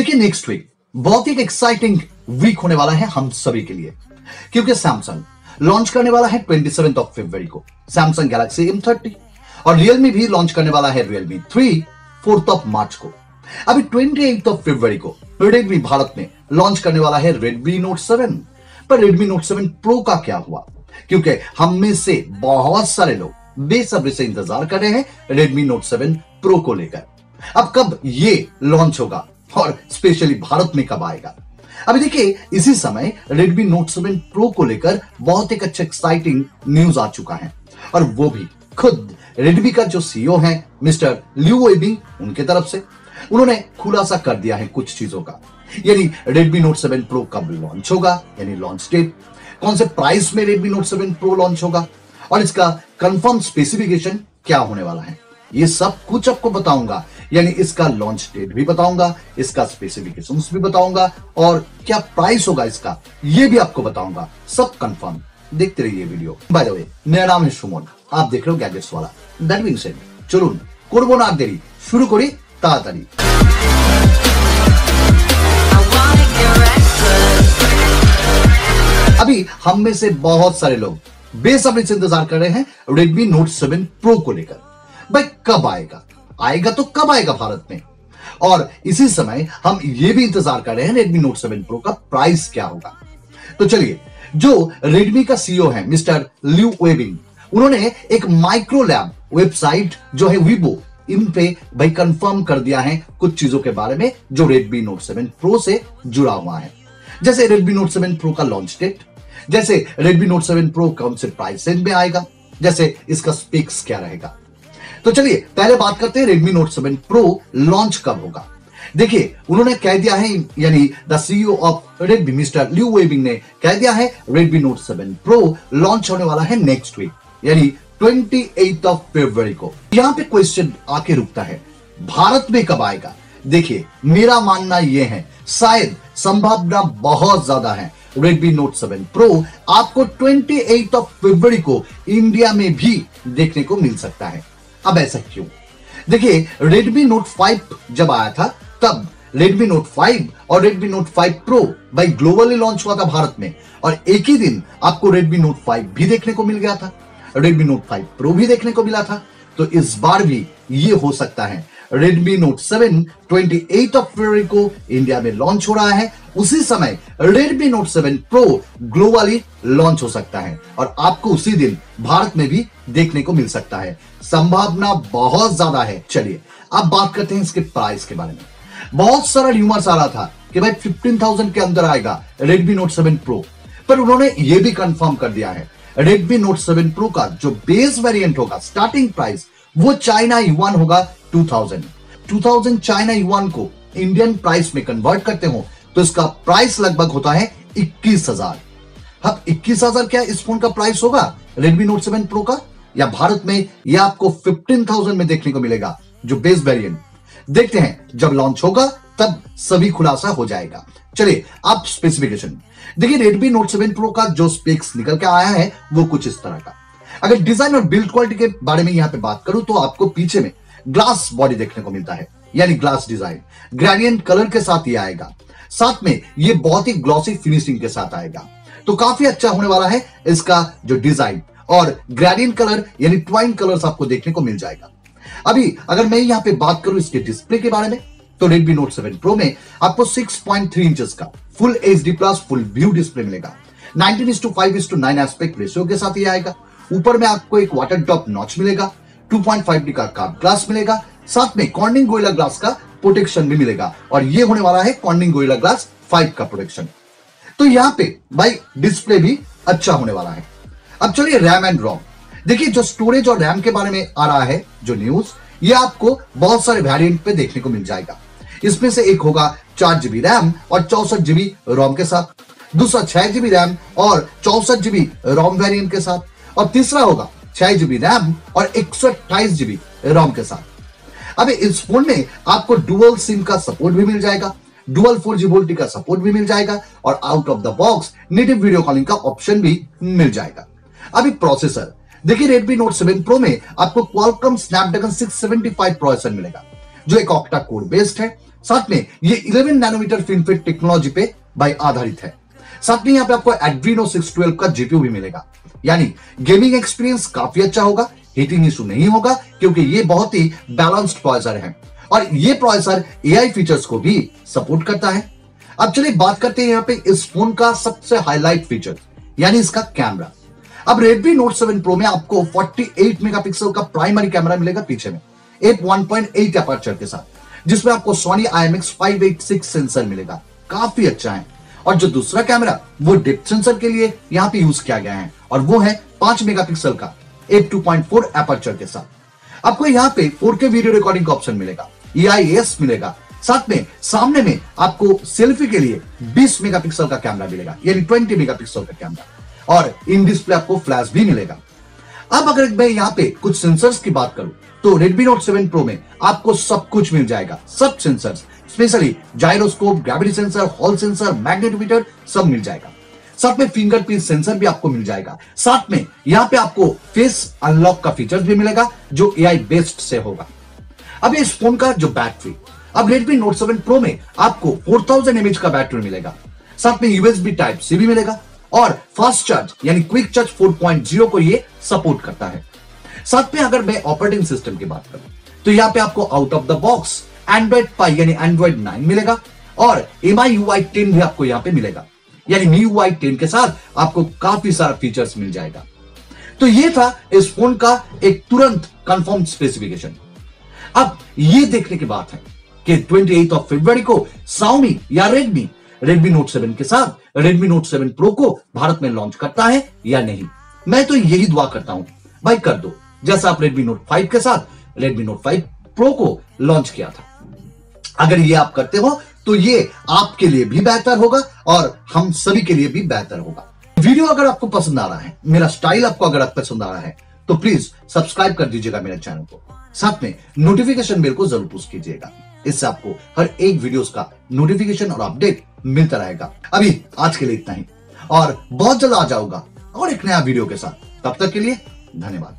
देखिए next week बहुत ही exciting week होने वाला है हम सभी के लिए, क्योंकि सैमसंग लॉन्च करने वाला है ट्वेंटी ऑफ़ फेब्रवरी को सैमसंग गैलेक्सी एम और रियलमी भी लॉन्च करने वाला है Realme three fourth of March को। अभी ट्वेंटी ऑफ़ फेब्रवरी को रेडमी भारत में लॉन्च करने वाला है रेडमी नोट सेवन पर रेडमी नोट सेवन प्रो का क्या हुआ? क्योंकि हम में से बहुत सारे लोग बेसब्री से इंतज़ार कर रहे हैं रेडमी नोट सेवन प्रो को लेकर। अब कब ये लॉन्च होगा? और स्पेशली भारत में कब आएगा? अभी देखिए, इसी समय Redmi Note 7 Pro को लेकर बहुत एक अच्छा एक्साइटिंग न्यूज़ आ चुका है। और वो भी खुद Redmi का जो सीईओ है, मिस्टर लियो एबिंग उनके तरफ़ से। उन्होंने खुलासा कर दिया है कुछ चीज़ों का। यानी Redmi Note 7 Pro कब लॉन्च होगा? यानी लॉन्च डेट कौन से प्राइस में Redmi Note 7 Pro लॉन्च होगा? और इसका कंफर्म स्पेसिफिकेशन क्या होने वाला है? ये सब कुछ आपको बताऊंगा यानी इसका लॉन्च डेट भी बताऊंगा इसका स्पेसिफिकेशंस भी बताऊंगा और क्या प्राइस होगा इसका ये भी आपको बताऊंगा सब कंफर्म देखते रहिए वीडियो बाय द वे मेरा नाम है सुमन आप देख रहे हो गैजेट्स वाला दैट বিং সেড চলুন করবো না আর দেরি শুরু করি তাড়াতাড়ি I wanna get reckless. अभी हम में से बहुत सारे लोग बेसब्री से इंतजार कर रहे हैं Redmi Note 7 Pro को लेकर भाई, कब आएगा? आएगा तो कब आएगा भारत में? और इसी समय हम ये भी इंतज़ार कर रहे हैं रेडमी नोट सेवन प्रो का प्राइस क्या होगा। तो चलिए, जो रेडमी का सीईओ है, मिस्टर ल्यू वेबिंग उन्होंने एक माइक्रो लैब वेबसाइट जो है वीबो इन पे भाई कंफर्म कर दिया है कुछ चीज़ों के बारे में जो Redmi Note 7 Pro से जुड़ा हुआ है। जैसे Redmi Note 7 Pro का लॉन्च डेट जैसे Redmi Note 7 Pro कौन से प्राइस में आएगा, जैसे इसका स्पेक्स क्या रहेगा। तो चलिए, पहले बात करते हैं Redmi Note 7 Pro लॉन्च कब होगा। देखिए, उन्होंने कह दिया है, यानी the CEO of Redmi Mister Lu Weibing ने कह दिया है, Redmi Note 7 Pro लॉन्च होने वाला है नेक्स्ट वीक यानी 28 ऑफ़ फरवरी को। यहाँ पे क्वेश्चन आके रुकता है, भारत में कब आएगा? देखिए, मेरा मानना यह है, शायद संभावना बहुत ज़्यादा है, Redmi Note 7 Pro आपको 28 ऑफ़ फरवरी को इंडिया में भी देखने को मिल सकता है। अब ऐसा क्यों? देखिए रेडमी नोट 5 जब आया था, तब Redmi Note 5 और Redmi Note 5 Pro भाई ग्लोबली लॉन्च हुआ था भारत में और एक ही दिन आपको Redmi Note 5 भी देखने को मिल गया था। Redmi Note 5 Pro भी देखने को मिला था। तो इस बार भी ये हो सकता है Redmi Note 7 28 ऑफ़ फरवरी को इंडिया में लॉन्च हो रहा है। उसी समय Redmi Note 7 Pro globally launch हो सकता है और आपको उसी दिन भारत में भी देखने को मिल सकता है। संभावना बहुत ज़्यादा है। चलिए अब बात करते हैं इसके प्राइस के बारे में। बहुत सारा र्यूमर्स आ रहा था कि भाई 15,000 के अंदर आएगा Redmi Note 7 Pro पर उन्होंने ये भी कंफर्म कर दिया है। Redmi Note 7 Pro का जो बेस वेरिएंट होगा स्टार्टिंग प्राइस वो चाइना युआन होगा 2000 2000 चाइना युआन को इंडियन प्राइस में कन्वर्ट करते हो तो इसका प्राइस लगभग होता है 21000 अब 21000 क्या इस फ़ोन का प्राइस होगा? रेडमी नोट सेवन प्रो का? या भारत में यह आपको 15000 में देखने को मिलेगा, जो बेस वेरिएंट देखते हैं, जब लॉन्च होगा, तब सभी खुलासा हो जाएगा। चलिए, अब स्पेसिफिकेशन देखिए रेडमी नोट सेवन प्रो का जो स्पेक्स निकल के आया है, वो कुछ इस तरह का। अगर डिज़ाइन और बिल्ड क्वालिटी के बारे में यहाँ पे बात करूँ तो आपको पीछे में ग्लास बॉडी देखने को मिलता है, यानी ग्लास डिज़ाइन ग्रेडियंट कलर के साथ ये आएगा। साथ में ये बहुत ही ग्लॉसी फिनिशिंग के साथ आएगा। तो काफ़ी अच्छा होने वाला है इसका जो डिज़ाइन और ग्रेडियंट कलर यानी ट्वाइन कलर्स आपको देखने को मिल जाएगा। अभी अगर मैं यहाँ पे बात करूँ इसके डिस्प्ले के बारे में तो Redmi Note 7 Pro में आपको 6.3 इंचेस का full H D plus full view display मिलेगा। 19 is two five is two nine aspect ratio के साथ ये आएगा। ऊपर में आपको एक वाटर ड्रॉप नॉच मिलेगा 2.5 डी का ग्लास मिलेगा, साथ में कॉर्निंग गोयला ग्लास का प्रोटेक्शन भी मिलेगा, और ये होने वाला है कॉर्निंग गोयला ग्लास 5 का प्रोटेक्शन तो यहाँ पे भाई डिस्प्ले भी अच्छा होने वाला है। अब चलिए रैम एंड रोम देखिए, जो स्टोरेज और रैम के बारे में आ रहा है, जो न्यूज़ ये आपको बहुत सारे वेरिएंट पे देखने को मिल जाएगा। इसमें से एक होगा चार जीबी रैम और चौसठ जीबी रोम के साथ, दूसरा छह जीबी रैम और चौसठ जीबी रोम वेरिएंट के साथ और तीसरा होगा छह जीबी रैम और एक सौ अट्ठाईस जीबी रोम के साथ। अब इस फ़ोन में आपको डुअल सिम का सपोर्ट भी मिल जाएगा डुअल फोर जी वोल्टी का सपोर्ट भी मिल जाएगा और out of the box native video calling का ऑप्शन भी मिल जाएगा। अभी प्रोसेसर देखिए Redmi Note 7 Pro में आपको Qualcomm Snapdragon 675 प्रोसेसर मिलेगा, जो एक ऑक्टा कोर बेस्ड है। साथ में ये 11 नैनोमीटर फिनफिट टेक्नोलॉजी पे भाई आधारित है। साथ में यहाँ पे आपको एड्रीनो 612 का जीपीयू भी मिलेगा। यानी गेमिंग एक्सपीरियंस काफ़ी अच्छा होगा हीटिंग इशू नहीं होगा, क्योंकि ये बहुत ही बैलेंस्ड प्रोसेसर है। और ये प्रोसेसर एआई फीचर्स को भी सपोर्ट करता है। अब चलिए बात करते हैं यहाँ पे इस फ़ोन का सबसे हाईलाइट फीचर यानी इसका कैमरा अब Redmi Note 7 Pro में आपको 48 मेगापिक्सल का प्राइमरी कैमरा मिलेगा पीछे में, एक 1.8 अपर्चर के साथ, जिसमें आपको सोनी Sony IMX586 सेंसर मिलेगा। काफ़ी अच्छा है। और जो दूसरा कैमरा, वो डेप्थ सेंसर के लिए यहाँ पे यूज़ किया गया है और वो है 5 मेगापिक्सल का, एक 2.4 अपर्चर के साथ। आपको यहाँ पे 4K वीडियो रिकॉर्डिंग का ऑप्शन मिलेगा EIS मिलेगा। साथ में, सामने में आपको सेल्फी के लिए 20 मेगापिक्सल का कैमरा मिलेगा, यानी 20 मेगापिक्सल का कैमरा। और इन डिस्प्ले आपको फ्लैश भी मिलेगा। अब अगर मैं यहाँ पे कुछ सेंसर्स की बात करूँ तो Redmi Note 7 Pro में आपको सब कुछ मिल जाएगा, सब sensors specially gyroscope gravity sensor hall sensor magnetometer सब मिल जाएगा। साथ में फिंगरप्रिंट सेंसर भी आपको मिल जाएगा। साथ में यहाँ पे आपको फेस अनलॉक का फीचर भी मिलेगा, जो एआई बेस्ड से होगा। अब इस फ़ोन का जो बैटरी अब Redmi Note 7 Pro में आपको 4000 mAh का बैटरी मिलेगा। साथ में यूएसबी टाइप सी भी मिलेगा और फास्ट चार्ज यानी क्विक चार्ज 4.0 को ये सपोर्ट करता है। साथ में अगर मैं ऑपरेटिंग सिस्टम की बात करूँ तो यहाँ पे आपको out of the box Android five यानी एंड्रॉइड 9 मिलेगा, और M I U I ten भी आपको यहाँ पे मिलेगा। यानी मी यू आई टेन के साथ आपको काफ़ी सारा फीचर्स मिल जाएगा। तो ये था इस फ़ोन का एक तुरंत कंफर्म स्पेसिफिकेशन अब ये देखने की बात है कि 28 ऑफ़ फरवरी को Xiaomi या Redmi Redmi Note 7 के साथ Redmi Note 7 Pro को भारत में लॉन्च करता है या नहीं? मैं तो यही दुआ करता हूँ। भाई कर दो। जैसा आप रेडमी नोट 5 के साथ रेडमी नोट 5 प्रो को लॉन्च किया था। अगर ये आप करते हो तो ये आपके लिए भी बेहतर होगा और हम सभी के लिए भी बेहतर होगा। वीडियो अगर आपको पसंद आ रहा है, मेरा स्टाइल आपको अगर आप पसंद आ रहा है तो प्लीज़ सब्सक्राइब कर दीजिएगा मेरे चैनल को। साथ में नोटिफिकेशन बेल को ज़रूर पुश कीजिएगा। इससे आपको हर एक वीडियोस का नोटिफिकेशन और अपडेट मिलता रहेगा। अभी आज के लिए इतना ही। और बहुत जल्द आ जाऊँगा और एक नया वीडियो के साथ। तब तक के लिए धन्यवाद।